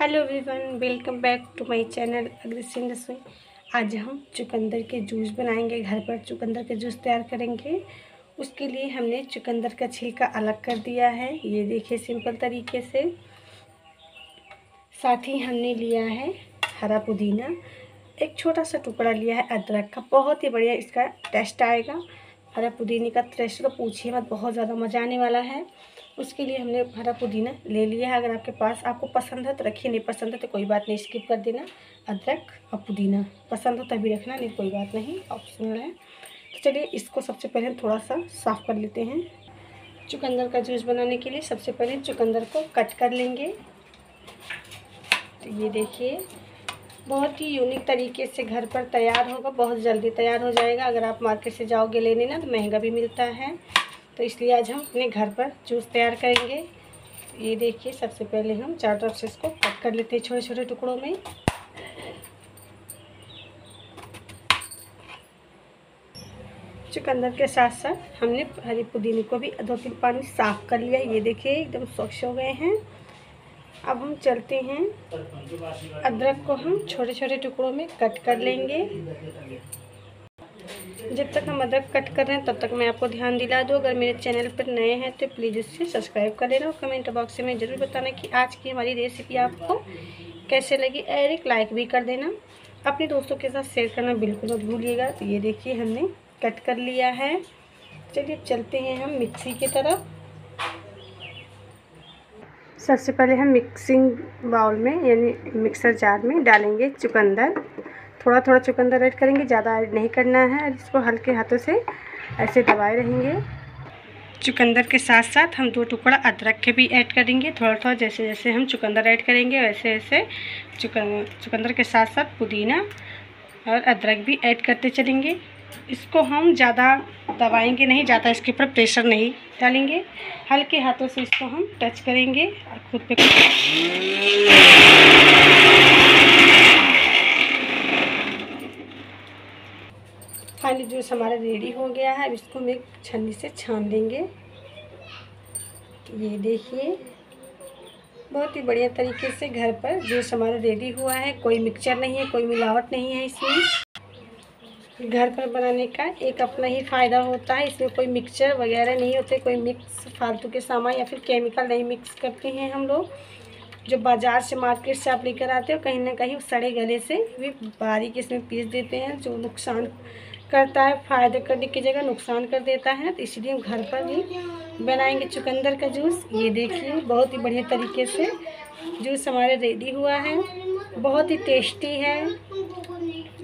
Hello everyone, welcome back to my channel Agrasen Rasoi. आज हम चुकंदर के जूस बनाएँगे, घर पर चुकंदर के जूस तैयार करेंगे। उसके लिए हमने चुकंदर का छिलका अलग कर दिया है, ये देखिए सिंपल तरीके से। साथ ही हमने लिया है हरा पुदीना, एक छोटा सा टुकड़ा लिया है अदरक का, बहुत ही बढ़िया इसका टेस्ट आएगा। हरा पुदीने का टेस्ट तो पूछिए मत, बहुत ज़्यादा मज़ा आने वाला है। उसके लिए हमने हरा पुदीना ले लिया है। अगर आपके पास आपको पसंद है तो रखिए, नहीं पसंद है तो कोई बात नहीं स्किप कर देना। अदरक और पुदीना, पसंद हो तभी रखना, नहीं कोई बात नहीं ऑप्शनल है। तो चलिए, इसको सबसे पहले थोड़ा सा साफ़ कर लेते हैं। चुकंदर का जूस बनाने के लिए सबसे पहले चुकंदर को कट कर लेंगे। तो ये देखिए, बहुत ही यूनिक तरीके से घर पर तैयार होगा, बहुत जल्दी तैयार हो जाएगा। अगर आप मार्केट से जाओगे लेने ना तो महँगा भी मिलता है। तो इसलिए आज हम अपने घर पर जूस तैयार करेंगे। ये देखिए, सबसे पहले हम चार तरफ़ से इसको कट कर लेते हैं छोटे छोटे टुकड़ों में। चुकंदर के साथ साथ हमने हरी पुदीने को भी दो तीन पानी साफ़ कर लिया। ये देखिए, एकदम स्वच्छ हो गए हैं। अब हम चलते हैं। अदरक को हम छोटे छोटे टुकड़ों में कट कर लेंगे। जब तक हम अदरक कट कर रहे हैं, तब तक मैं आपको ध्यान दिला दूँ। अगर मेरे चैनल पर नए हैं तो प्लीज़ इसे सब्सक्राइब कर लेना और कमेंट बॉक्स में ज़रूर बताना कि आज की हमारी रेसिपी आपको कैसे लगी। और एक लाइक भी कर देना। अपने दोस्तों के साथ शेयर करना बिल्कुल मत भूलिएगा। तो ये देखिए, हमने कट कर लिया है। चलिए चलते हैं हम मिक्सी की तरफ़। सबसे पहले हम मिक्सिंग बाउल में, यानी मिक्सर जार में डालेंगे चुकंदर। थोड़ा थोड़ा चुकंदर ऐड करेंगे, ज़्यादा ऐड नहीं करना है, इसको हल्के हाथों से ऐसे दबाए रहेंगे। चुकंदर के साथ साथ हम दो टुकड़ा अदरक के भी ऐड करेंगे थोड़ा थोड़ा जैसे जैसे हम चुकंदर ऐड करेंगे वैसे वैसे चुकन चुकंदर के साथ साथ पुदीना और अदरक भी ऐड करते चलेंगे। इसको हम ज़्यादा दबाएँगे नहीं, ज़्यादा इसके ऊपर प्रेशर नहीं डालेंगे। हल्के हाथों से इसको हम टच करेंगे और खुद पे फाइनली जूस हमारा रेडी हो गया है। अब इसको हम एक छन्नी से छान देंगे ये देखिए, बहुत ही बढ़िया तरीके से घर पर जूस हमारा रेडी हुआ है। कोई मिक्सचर नहीं है, कोई मिलावट नहीं है इसमें। घर पर बनाने का एक अपना ही फ़ायदा होता है। इसमें कोई मिक्सचर वगैरह नहीं होते, कोई मिक्स फालतू के सामान या फिर केमिकल नहीं मिक्स करते हैं हम लोग। जो बाज़ार से मार्केट से आप लेकर आते हो, कहीं ना कहीं सड़े गले से भी बारीक इसमें पीस देते हैं, जो नुकसान करता है, फ़ायदे करने की जगह नुकसान कर देता है तो इसलिए हम घर पर ही बनाएँगे चुकंदर का जूस। ये देखिए, बहुत ही बढ़िया तरीके से जूस हमारे रेडी हुआ है। बहुत ही टेस्टी है।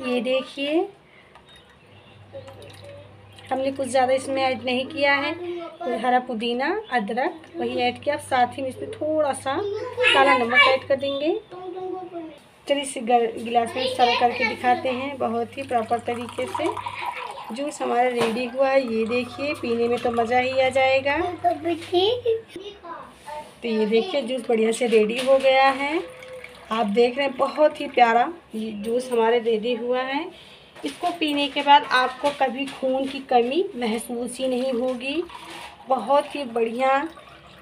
ये देखिए, हमने कुछ ज़्यादा इसमें ऐड नहीं किया है। तो हरा पुदीना, अदरक, वही ऐड किया। साथ ही में इसमें थोड़ा सा काला नमक ऐड कर देंगे। चलिए इसे गिलास में सर्व करके दिखाते हैं। बहुत ही प्रॉपर तरीके से। जूस हमारा रेडी हुआ है। ये देखिए, पीने में तो मज़ा ही आ जाएगा। तो ये देखिए, जूस बढ़िया से रेडी हो गया है। आप देख रहे हैं, बहुत ही प्यारा ये जूस हमारे रेडी हुआ है। इसको पीने के बाद आपको कभी खून की कमी महसूस ही नहीं होगी। बहुत ही बढ़िया।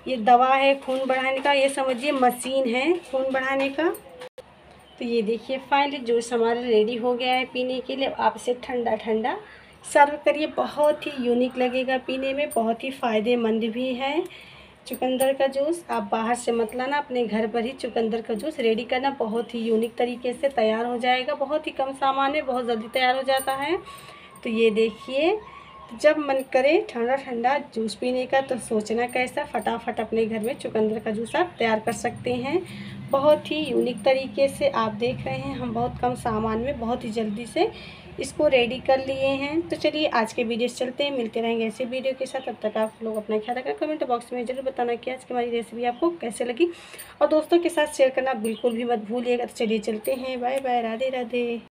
ये दवा है खून बढ़ाने का। ये समझिए मशीन है खून बढ़ाने का। तो ये देखिए फाइनली जूस हमारा रेडी हो गया है पीने के लिए। आप इसे ठंडा ठंडा सर्व करिए। बहुत ही यूनिक लगेगा पीने में, बहुत ही फ़ायदेमंद भी है। चुकंदर का जूस आप बाहर से मत लाना, अपने घर पर ही चुकंदर का जूस रेडी करना। बहुत ही यूनिक तरीके से तैयार हो जाएगा। बहुत ही कम सामान में बहुत जल्दी तैयार हो जाता है। तो ये देखिए, जब मन करे ठंडा ठंडा जूस पीने का तो सोचना कैसा, फटाफट अपने घर में चुकंदर का जूस आप तैयार कर सकते हैं। बहुत ही यूनिक तरीके से आप देख रहे हैं। हम बहुत कम सामान में बहुत ही जल्दी से इसको रेडी कर लिए हैं। तो चलिए आज के वीडियो चलते हैं। मिलते रहेंगे ऐसे वीडियो के साथ। तब तक आप लोग अपना ख्याल रखें कमेंट बॉक्स में ज़रूर बताना कि आज की हमारी रेसिपी आपको कैसे लगी। और दोस्तों के साथ शेयर करना बिल्कुल भी मत भूलिएगा। तो चलिए चलते हैं। Bye bye Radhe Radhe.